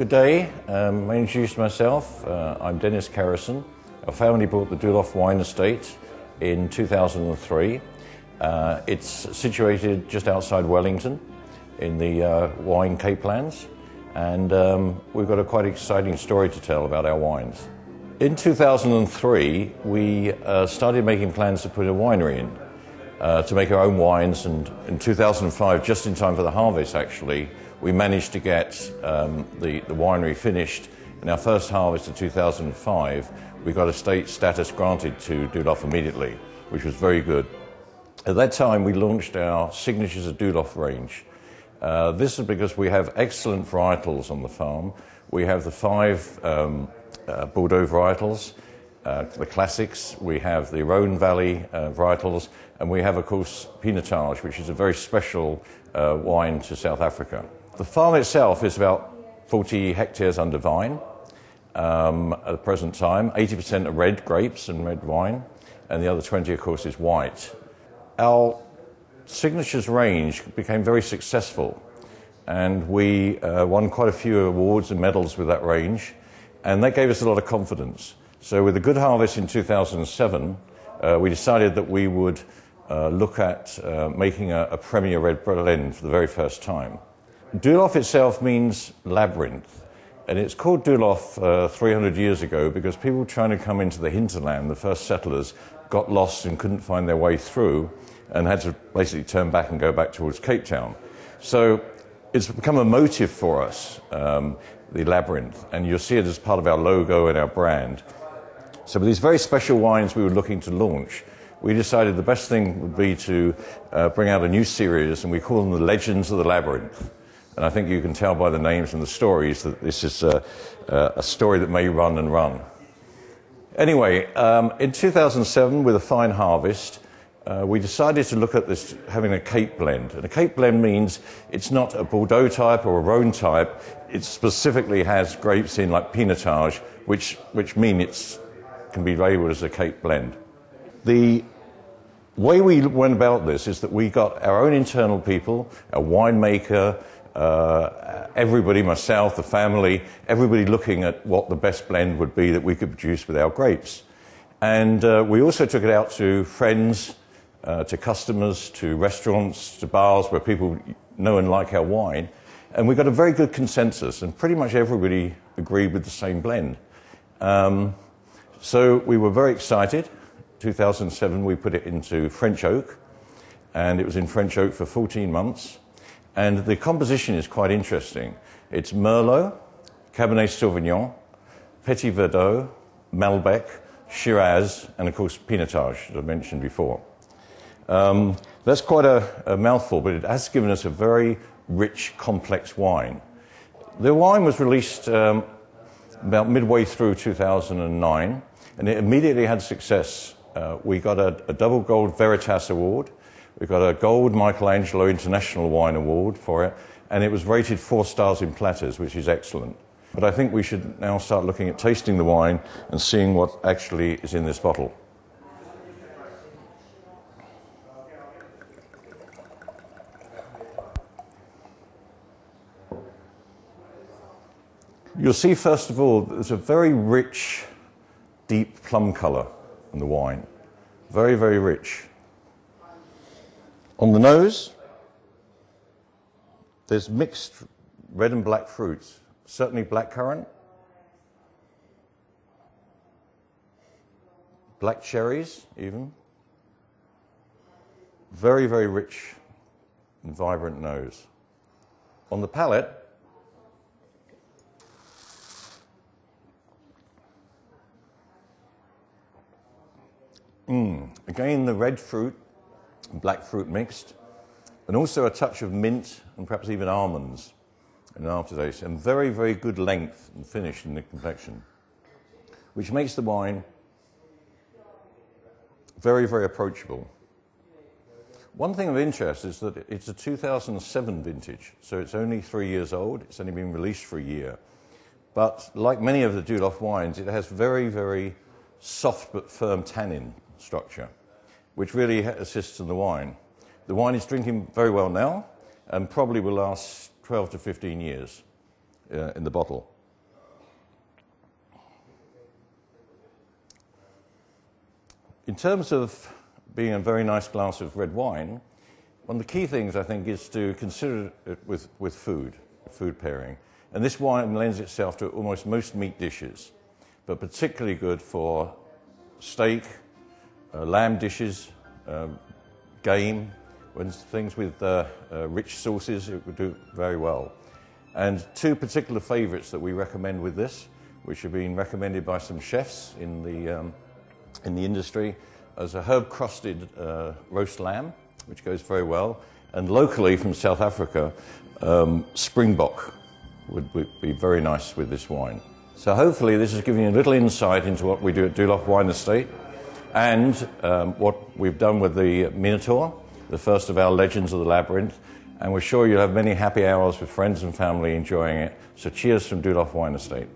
Good day. Um, I introduce myself. Uh, I'm Dennis Kerrison. Our family bought the Doolhof Wine Estate in 2003. Uh, it's situated just outside Wellington in the uh, wine Cape Lands, and um, we've got a quite exciting story to tell about our wines. In 2003, we uh, started making plans to put a winery in uh, to make our own wines, and in 2005, just in time for the harvest, actually, we managed to get um, the, the winery finished. In our first harvest of 2005, we got a state status granted to Doolhof immediately, which was very good. At that time, we launched our Signatures of Doolhof range. Uh, this is because we have excellent varietals on the farm. We have the five um, uh, Bordeaux varietals, uh, the classics, we have the Rhone Valley uh, varietals, and we have, of course, Pinotage, which is a very special uh, wine to South Africa. The farm itself is about 40 hectares under vine um, at the present time. 80% are red grapes and red wine, and the other 20, of course, is white. Our signatures range became very successful, and we uh, won quite a few awards and medals with that range, and that gave us a lot of confidence. So, with a good harvest in 2007, uh, we decided that we would uh, look at uh, making a, a premier red blend for the very first time. Doolhof itself means labyrinth, and it's called Doolhof uh, 300 years ago because people trying to come into the hinterland, the first settlers, got lost and couldn't find their way through and had to basically turn back and go back towards Cape Town. So it's become a motive for us, um, the labyrinth, and you'll see it as part of our logo and our brand. So with these very special wines we were looking to launch, we decided the best thing would be to uh, bring out a new series, and we call them the Legends of the Labyrinth. And I think you can tell by the names and the stories that this is a, a story that may run and run. Anyway, um, in 2007, with a fine harvest, uh, we decided to look at this having a Cape blend. And a Cape blend means it's not a Bordeaux type or a Rhone type. It specifically has grapes in like Pinotage, which, which mean it can be labeled as a Cape blend. The way we went about this is that we got our own internal people, a winemaker, uh, everybody, myself, the family, everybody looking at what the best blend would be that we could produce with our grapes. And uh, we also took it out to friends, uh, to customers, to restaurants, to bars where people know and like our wine. And we got a very good consensus, and pretty much everybody agreed with the same blend. Um, so we were very excited. 2007, we put it into French oak, and it was in French oak for 14 months. And the composition is quite interesting. It's Merlot, Cabernet Sauvignon, Petit Verdot, Malbec, Shiraz, and of course Pinotage, as I mentioned before. Um, that's quite a, a, mouthful, but it has given us a very rich, complex wine. The wine was released um, about midway through 2009, and it immediately had success. Uh, we got a, a double gold Veritas Award we got a gold Michelangelo International Wine Award for it, and it was rated four stars in Platter's, which is excellent. But I think we should now start looking at tasting the wine and seeing what actually is in this bottle. You'll see, first of all, there's a very rich, deep plum colour in the wine. Very, very rich. On the nose, there's mixed red and black fruits, certainly blackcurrant, black cherries, even. Very, very rich and vibrant nose. On the palate, mm, again the red fruit black fruit mixed, and also a touch of mint and perhaps even almonds in an aftertaste, and very, very good length and finish in the complexion, which makes the wine very, very approachable. One thing of interest is that it's a 2007 vintage, so it's only three years old. It's only been released for a year. But like many of the Doolhof wines, it has very, very soft but firm tannin structure which really assists in the wine. The wine is drinking very well now and probably will last 12 to 15 years. uh, in the bottle. In terms of being a very nice glass of red wine, one of the key things I think is to consider it with, with food, food pairing. And this wine lends itself to almost most meat dishes, but particularly good for steak, uh, lamb dishes, um, game, when things with uh, uh, rich sauces, it would do very well. And two particular favorites that we recommend with this, which have been recommended by some chefs in the, um, in the industry, as a herb crusted uh, roast lamb, which goes very well, and locally from South Africa, um, springbok would, be very nice with this wine. So hopefully this has given you a little insight into what we do at Doolhof Wine Estate and um, what we've done with the Minotaur, the first of our Legends of the Labyrinth. And we're sure you'll have many happy hours with friends and family enjoying it. So cheers from Doolhof Wine Estate.